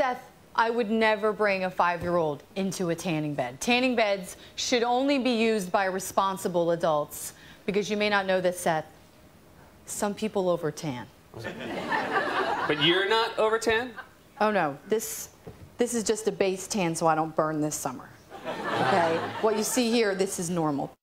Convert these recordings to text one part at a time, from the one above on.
Seth, I would never bring a five-year-old into a tanning bed. Tanning beds should only be used by responsible adults because you may not know this, Seth. Some people over tan. But you're not over tan? Oh no, this this is just a base tan so I don't burn this summer. Okay? what you see here, this is normal.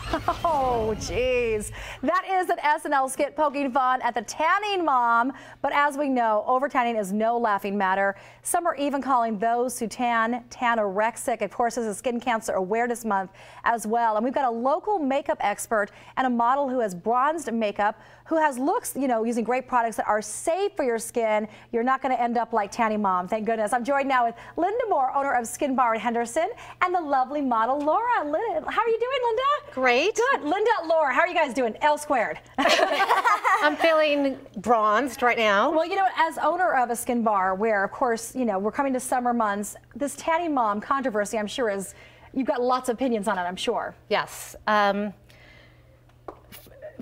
Oh, geez. That is an SNL skit poking fun at the tanning mom. But as we know, over tanning is no laughing matter. Some are even calling those who tan tanorexic. Of course, this is Skin Cancer Awareness Month as well. And we've got a local makeup expert and a model who has bronzed makeup, who has looks, you know, using great products that are safe for your skin. You're not going to end up like Tanning Mom, thank goodness. I'm joined now with Lynda Moore, owner of SkinBar in Henderson, and the lovely model Laura. How are you doing, Lynda? Great. Good. Lynda, Laura, how are you guys doing? L squared. I'm feeling bronzed right now. Well, you know, as owner of a skin bar, where of course, you know, we're coming to summer months, this tanning mom controversy, I'm sure, is you've got lots of opinions on it. I'm sure. Yes. Um,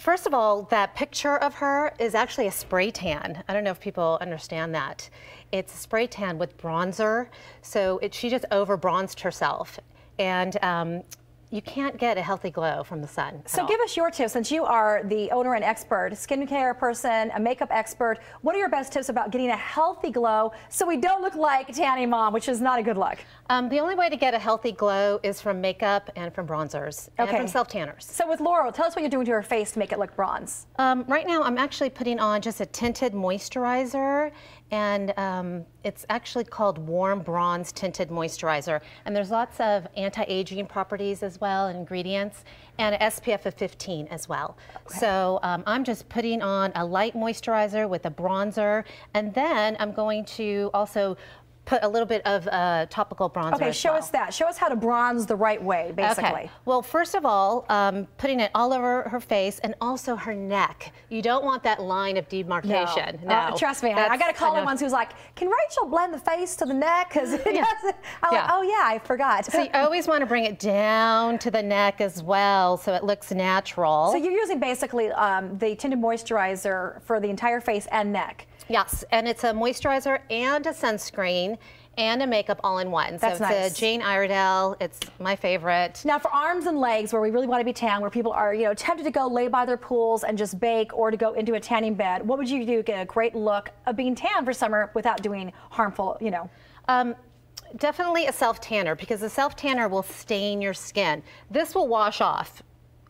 first of all, that picture of her is actually a spray tan. I don't know if people understand that. It's a spray tan with bronzer, so it, she just over bronzed herself. And um, you can't get a healthy glow from the sun. So give us your tips since you are the owner and expert, skincare person, a makeup expert. What are your best tips about getting a healthy glow so we don't look like Tanny Mom, which is not a good look? Um, the only way to get a healthy glow is from makeup and from bronzers okay. and from self tanners. So with Laurel, tell us what you're doing to her face to make it look bronze. Um, right now, I'm actually putting on just a tinted moisturizer and um, it's actually called Warm Bronze Tinted Moisturizer. And there's lots of anti-aging properties as well, and ingredients, and an SPF of 15 as well. Okay. So um, I'm just putting on a light moisturizer with a bronzer, and then I'm going to also put a little bit of uh, topical bronzer. Okay, show well. us that. Show us how to bronze the right way, basically. Okay. Well, first of all, um, putting it all over her face and also her neck. You don't want that line of demarcation. No, no. Uh, trust me. That's I got a caller once who's like, "Can Rachel blend the face to the neck?" Because yeah. I'm yeah. like, "Oh yeah, I forgot." So you always want to bring it down to the neck as well, so it looks natural. So you're using basically um, the tinted moisturizer for the entire face and neck. Yes, and it's a moisturizer and a sunscreen and a makeup all in one. That's so it's nice. a Jane Iredale. It's my favorite. Now for arms and legs where we really want to be tan, where people are, you know, tempted to go lay by their pools and just bake or to go into a tanning bed, what would you do to get a great look of being tan for summer without doing harmful, you know? Um, definitely a self tanner because the self tanner will stain your skin. This will wash off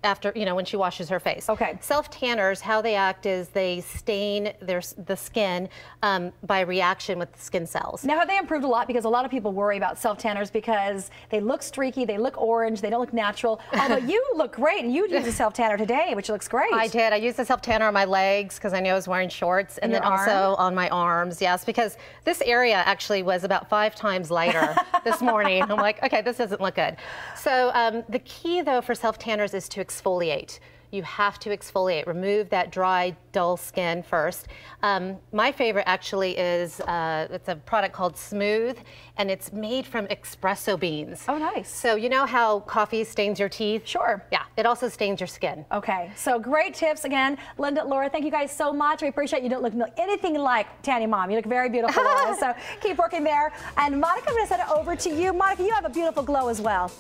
after, you know, when she washes her face. Okay. Self tanners, how they act is they stain their the skin um, by reaction with the skin cells. Now, have they improved a lot? Because a lot of people worry about self tanners because they look streaky, they look orange, they don't look natural. Although you look great, and you used a self tanner today, which looks great. I did. I used the self tanner on my legs because I knew I was wearing shorts, and, then also on my arms. Yes, because this area actually was about five times lighter this morning. I'm like, okay, this doesn't look good. So um, the key though for self tanners is to exfoliate. You have to exfoliate, remove that dry, dull skin first. Um, my favorite actually is, uh, it's a product called Smooth, and it's made from espresso beans. Oh, nice. So you know how coffee stains your teeth? Sure. Yeah, it also stains your skin. Okay, so great tips again. Lynda, Laura, thank you guys so much. We appreciate you don't look anything like Tanny Mom. You look very beautiful, Laura, so keep working there. And Monica, I'm gonna send it over to you. Monica, you have a beautiful glow as well.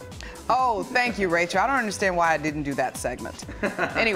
Oh, thank you, Rachel. I don't understand why I didn't do that segment. anyway.